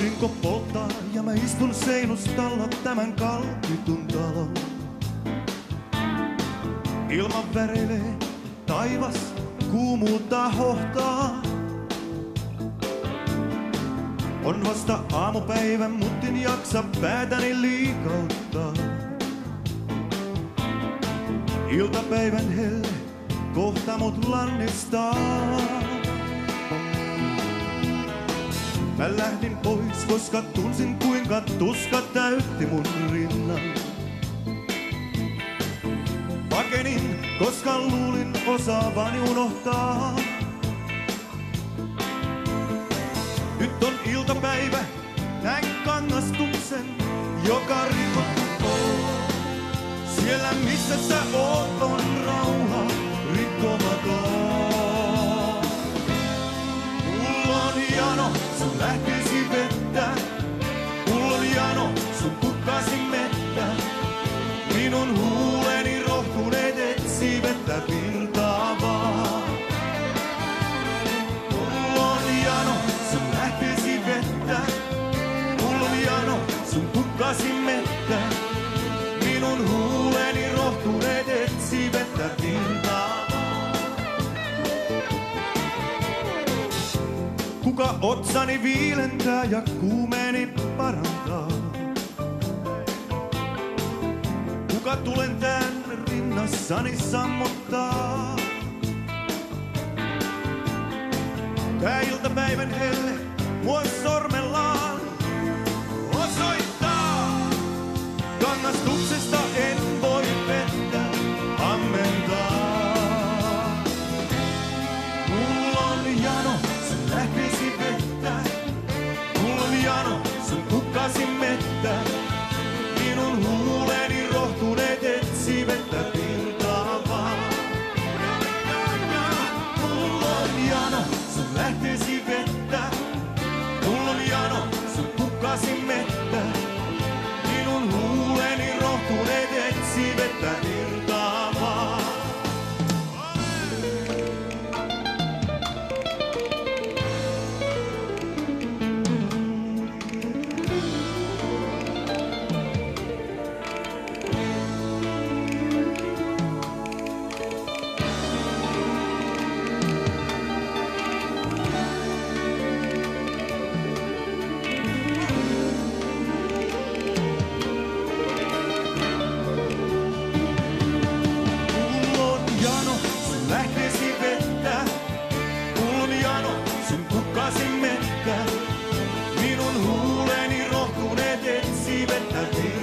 Aurinko polttaa ja mä istun seinustalla tämän kalkitun talon. Ilman väreilee, taivas kuumuutta hohtaa. On vasta aamupäivä, muttin jaksa päätäni liikauttaa. Iltapäivän helle kohta mut lannistaa. Mä lähdin pois, koska tunsin kuinka tuska täytti mun rinnan. Pakenin, koska luulin osaavani unohtaa. Nyt on iltapäivä, näin kangastuksen, joka rikottu on. Siellä missä sä oot on otsani viilentää ja kuumeeni parantaa. Kuka tulen tän rinnassani sammuttaa? Tää iltapäivän helle mua sormellaan osoittaa. I've